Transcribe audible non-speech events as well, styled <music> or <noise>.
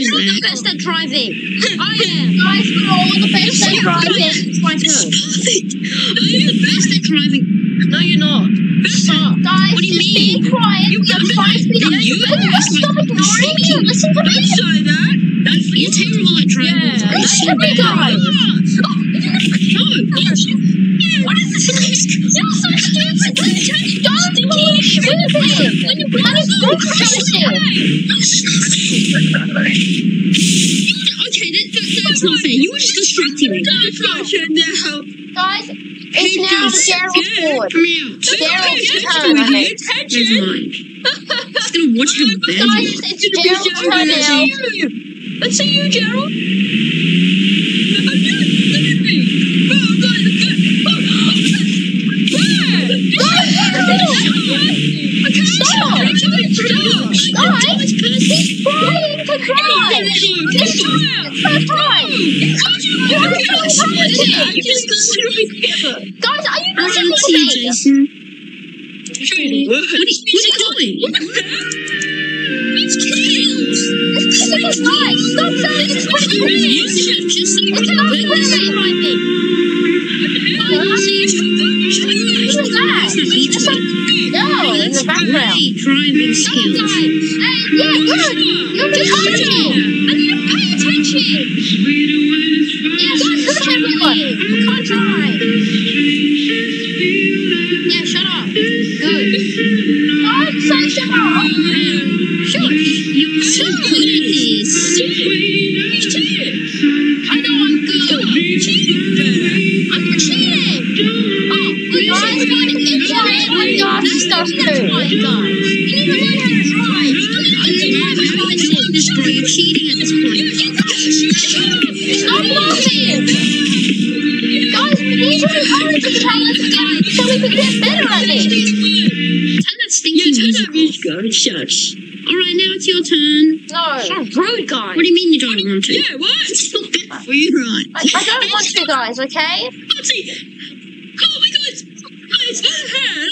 you're the best at driving. I am. <laughs> Guys, we're all the best at driving. It's my turn. Perfect. You the best at driving? No, you're not. Stop. Guys, What do you mean? be quiet. You- trying to be No, you- Stop ignoring me. Listen to me. Don't say that. That's you're terrible at driving. Yeah, listen to me, guys. No. What is this? You're so stupid. Don't be stupid. And Okay, that, that, that's not fair. You were just distracting me. Guys, it's now Daryl's board. Come out. Daryl's turn. Never mind. Just gonna watch how bad Guys, you are. it's Daryl's turn now. Let's see you, Gerald. Stop. Guys, he's trying to drive. This is first time. Guys, are you I not don't see you, listening? Jason. What are you, what are you doing? It's. This music is nice. Stop saying it's winning. Just so It's not winning. Oh, see, it's that? It's a girl in the background. Great driving skills. Yeah, good. You're behind I need to pay attention. Yeah, good. Push everyone. I can't drive. Yeah, shut up. Good. Oh, don't say shut up. Shush, you're so good Guys, Guys, good. It's fine. We got stuff That's guys. You need to learn how to drive. You need to drive it this bro? You're cheating at this point. Stop laughing. Guys, we need to encourage each other to get so we can get better at this. Turn that stinky music off. Shush. Alright, now it's your turn. No, So rude, guys. What do you mean you don't want to? Yeah, what? Not good for you, right? I, I don't want to, guys. Okay. Let's. Oh my god! Guys, I had